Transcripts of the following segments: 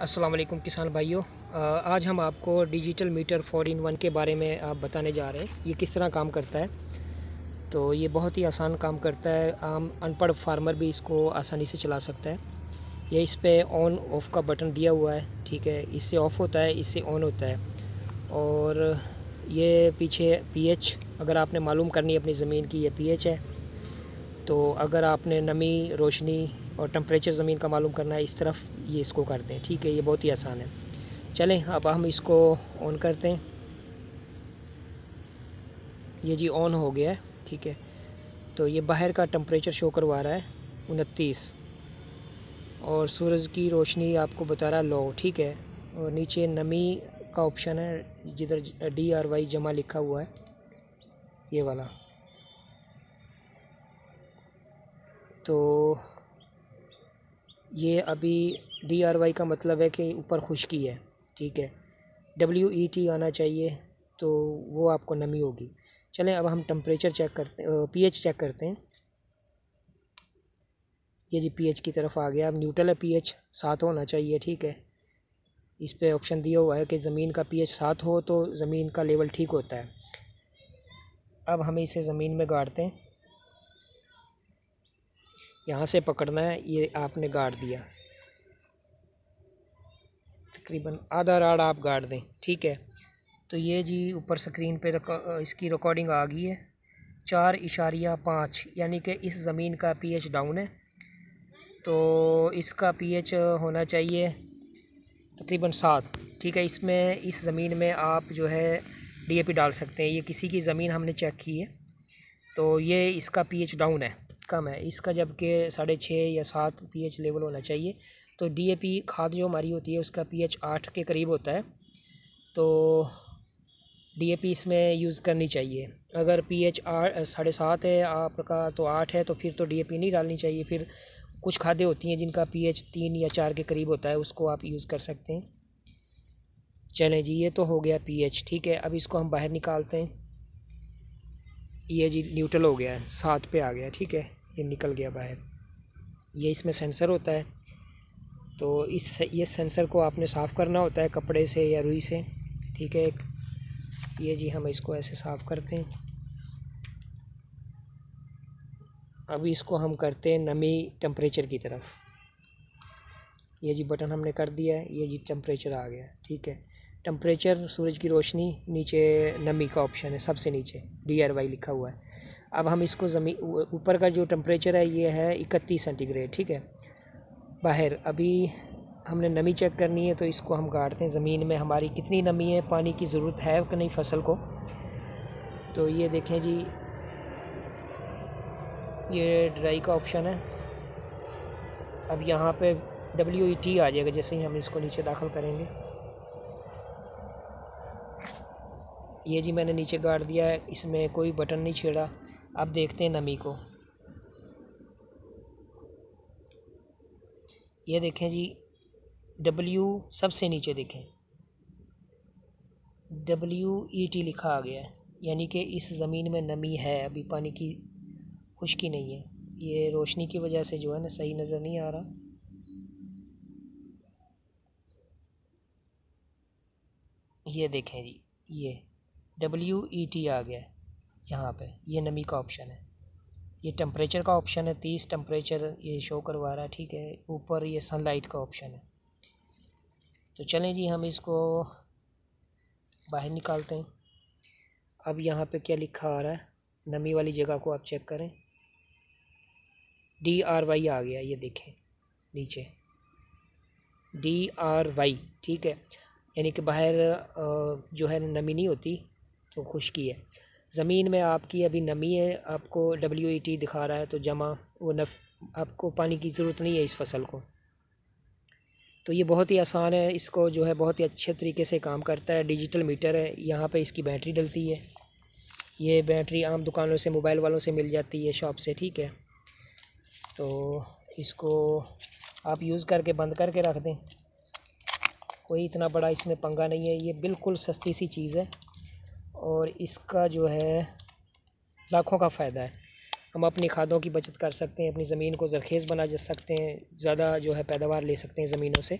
वालेकुम किसान भाइयों। आज हम आपको digital meter four in one के बारे में आप बताने जा रहे हैं। ये किस तरह काम करता है? तो ये बहुत ही आसान काम करता है। आम अनपढ़ फार्मर भी इसको आसानी से चला सकता है। ये इस पर ऑन, ऑफ़ का बटन दिया हुआ है, ठीक है? इससे ऑफ़ होता है, इससे ऑन होता है। और ये पीछे पीएच, अगर आपने मालूम करनी है अपनी ज़मीन की, ये पीएच है। तो अगर आपने नमी, रोशनी और टम्परेचर ज़मीन का मालूम करना है, इस तरफ़ ये इसको कर दें। ठीक है, ये बहुत ही आसान है। चलें, अब हम इसको ऑन करते हैं। ये जी ऑन हो गया है, ठीक है। तो ये बाहर का टम्परेचर शो करवा रहा है, उनतीस। और सूरज की रोशनी आपको बता रहा है लो ठीक है। और नीचे नमी का ऑप्शन है, जिधर डी आर वाई जमा लिखा हुआ है, ये वाला। तो ये अभी डी आर वाई का मतलब है कि ऊपर खुश्की है, ठीक है। डब्ल्यू ई टी आना चाहिए तो वो आपको नमी होगी। चलें, अब हम टम्परेचर चेक करते पी एच चेक करते हैं। ये जी पी एच की तरफ़ आ गया। अब न्यूट्रल है पी एच सात होना चाहिए, ठीक है। इस पर ऑप्शन दिया हुआ है कि ज़मीन का पी एच सात हो तो ज़मीन का लेवल ठीक होता है। अब हमें इसे ज़मीन में गाड़ते हैं। यहाँ से पकड़ना है, ये आपने गाड़ दिया। तकरीबन आधा राड आप गाड़ दें, ठीक है? तो ये जी ऊपर स्क्रीन पे इसकी रिकॉर्डिंग आ गई है। चार इशारिया पाँच, यानी कि इस ज़मीन का पीएच डाउन है। तो इसका पीएच होना चाहिए तकरीबन सात, ठीक है? इसमें, इस ज़मीन में आप जो है डीएपी डाल सकते हैं। ये किसी की ज़मीन हमने चेक की है। तो ये इसका पीएच डाउन है। कम है। इसका जबकि साढ़े छः या सात पीएच लेवल होना चाहिए। तो डीएपी खाद जो हमारी होती है, उसका पीएच आठ के करीब होता है। तो डीएपी इसमें यूज़ करनी चाहिए। अगर पीएच आठ, साढ़े सात है आपका तो आठ है तो फिर तो डीएपी नहीं डालनी चाहिए। फिर कुछ खादें होती हैं जिनका पीएच तीन या चार के करीब होता है, उसको आप यूज़ कर सकते हैं। चलें जी, ये तो हो गया पीएच, ठीक है। अब इसको हम बाहर निकालते हैं। ये जी न्यूट्रल हो गया है सात पे आ गया, ठीक है, ये निकल गया बाहर। ये इसमें सेंसर होता है तो इस ये सेंसर को आपने साफ़ करना होता है कपड़े से या रुई से, ठीक है ये जी हम इसको ऐसे साफ़ करते हैं। अभी इसको हम करते हैं नमी टेम्परेचर की तरफ़। ये जी बटन हमने कर दिया है, ये जी टेम्परेचर आ गया, ठीक है। टेम्परेचर सूरज की रोशनी नीचे नमी का ऑप्शन है, सबसे नीचे। डी आर वाई लिखा हुआ है। अब हम इसको ज़मीन ऊपर का जो टेम्परेचर है, ये है इकतीस सेंटीग्रेड ठीक है? बाहर, अभी हमने नमी चेक करनी है तो इसको हम गाड़ते हैं ज़मीन में। हमारी कितनी नमी है, पानी की ज़रूरत है कि नहीं फ़सल को? तो ये देखें जी, ये ड्राई का ऑप्शन है। अब यहाँ पे डब्ल्यू ई टी आ जाएगा, जैसे ही हम इसको नीचे दाखिल करेंगे। ये जी मैंने नीचे गाड़ दिया है, इसमें कोई बटन नहीं छेड़ा। अब देखते हैं नमी को। ये देखें जी डब्ल्यू सबसे नीचे देखें। डब्ल्यू ई टी लिखा आ गया है, यानी कि इस ज़मीन में नमी है, अभी पानी की खुश्की नहीं है। ये रोशनी की वजह से जो है ना, सही नज़र नहीं आ रहा। ये देखें जी, ये। डब्ल्यू ई टी आ गया है, यहाँ पे। ये नमी का ऑप्शन है। ये टेम्परेचर का ऑप्शन है, तीस टेम्परेचर ये शो करवा रहा है, ठीक है। ऊपर ये सनलाइट का ऑप्शन है। तो चलें जी, हम इसको बाहर निकालते हैं। अब यहाँ पे क्या लिखा आ रहा है? नमी वाली जगह को आप चेक करें। डी आर वाई आ गया, ये देखें, नीचे। डी आर वाई ठीक है। यानी कि बाहर जो है नमी नहीं होती तो खुश्की है। ज़मीन में आपकी अभी नमी है, आपको डब्ल्यू ई टी दिखा रहा है तो जमा वो नफ, आपको पानी की ज़रूरत नहीं है इस फ़सल को। तो ये बहुत ही आसान है, इसको जो है बहुत ही अच्छे तरीके से काम करता है, डिजिटल मीटर है, यहाँ पे इसकी बैटरी डलती है। ये बैटरी आम दुकानों से, मोबाइल वालों से मिल जाती है, शॉप से, ठीक है। तो इसको आप यूज़ करके, बंद करके रख दें। कोई इतना बड़ा इसमें पंगा नहीं है, ये बिल्कुल सस्ती सी चीज़ है। और इसका जो है, लाखों का फ़ायदा है। हम अपनी खादों की बचत कर सकते हैं, अपनी ज़मीन को जरखेज़ बना जा सकते हैं, ज़्यादा जो है पैदावार ले सकते हैं ज़मीनों से।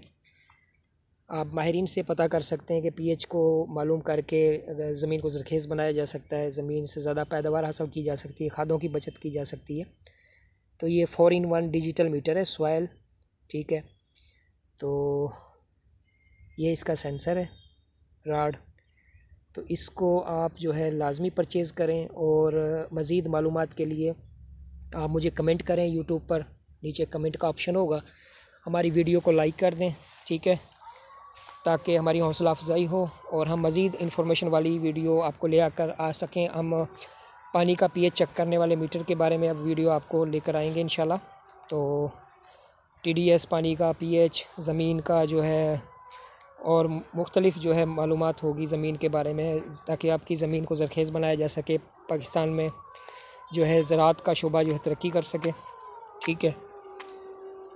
आप माहरीन से पता कर सकते हैं कि पीएच को मालूम करके अगर ज़मीन को जरखेज़ बनाया जा सकता है, ज़मीन से ज़्यादा पैदावार हासिल की जा सकती है, खादों की बचत की जा सकती है। तो ये four in one digital meter है सॉयल ठीक है। तो ये इसका सेंसर है, राड। तो इसको आप जो है लाजमी परचेज़ करें और मज़ीद मालूम के लिए आप मुझे कमेंट करें यूट्यूब पर, नीचे कमेंट का ऑप्शन होगा। हमारी वीडियो को लाइक कर दें, ठीक है? ताकि हमारी हौसला अफजाई हो और हम मज़ीद इन्फॉर्मेशन वाली वीडियो आपको ले आकर आ सकें। हम पानी का पीएच चेक करने वाले मीटर के बारे में अब वीडियो आपको लेकर आएँगे इन तो टीडीएस पानी का पीएच ज़मीन का जो है और मुख्तलिफ़ जो है मालूम होगी ज़मीन के बारे में, ताकि आपकी ज़मीन को जरखेज़ बनाया जा सके, पाकिस्तान में जो है ज़रात का शोबा जो है तरक्की कर सके। ठीक है?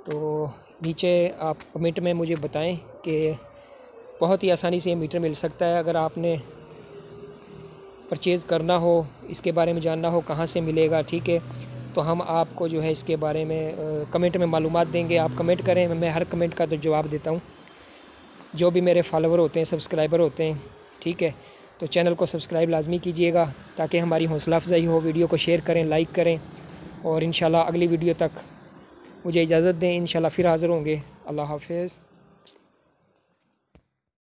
तो नीचे आप कमेंट में मुझे बताएँ कि बहुत ही आसानी से ये मीटर मिल सकता है। अगर आपने परचेज़ करना हो, इसके बारे में जानना हो, कहाँ से मिलेगा, ठीक है? तो हम आपको जो है इसके बारे में कमेंट में मालूम देंगे। आप कमेंट करें, मैं हर कमेंट का तो जवाब देता हूँ। जो भी मेरे फॉलोवर होते हैं सब्सक्राइबर होते हैं, ठीक है? तो चैनल को सब्सक्राइब लाजमी कीजिएगा ताकि हमारी हौसला अफजाई हो। वीडियो को शेयर करें लाइक करें और इन अगली वीडियो तक मुझे इजाज़त दें। इन फिर हाज़िर होंगे। अल्लाह हाफिज़।